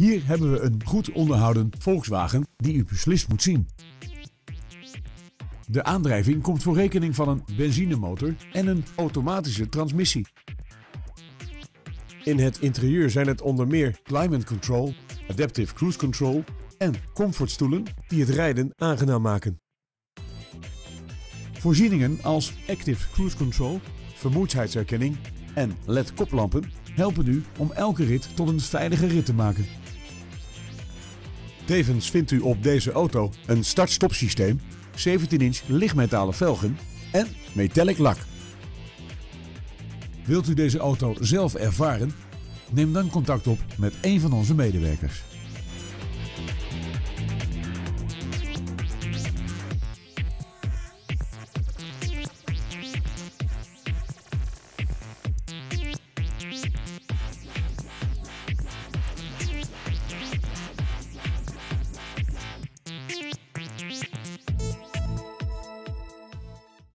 Hier hebben we een goed onderhouden Volkswagen die u beslist moet zien. De aandrijving komt voor rekening van een benzinemotor en een automatische transmissie. In het interieur zijn het onder meer Climate control, adaptive cruise control en comfortstoelen die het rijden aangenaam maken. Voorzieningen als Active Cruise Control, vermoeidheidsherkenning en LED koplampen helpen u om elke rit tot een veilige rit te maken. Tevens vindt u op deze auto een start-stop systeem, 17-inch lichtmetalen velgen en metallic lak. Wilt u deze auto zelf ervaren? Neem dan contact op met een van onze medewerkers.